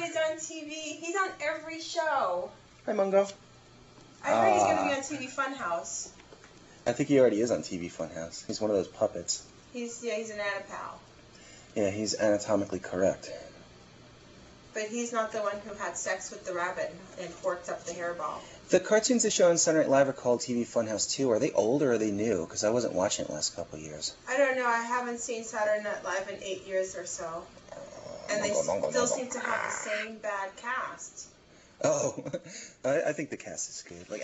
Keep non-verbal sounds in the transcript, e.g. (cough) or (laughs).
Mungo. Hi, Mungo. I heard he's Ah. gonna be on TV Funhouse. I think he already is on TV Funhouse. He's one of those puppets. He's yeah, he's an Anipal. Yeah, he's anatomically correct. But he's not the one who had sex with the rabbit and forked up the hairball. The cartoons they show on Sunday Night Live are called TV Funhouse 2. Are they old or are they new? Because I wasn't watching it the last couple of years. I don't know. I haven't seen Saturday Night Live in eight years or so, and they oh, Mungo, still seem to have the same bad cast. Oh, (laughs) I, I think the cast is good. Like,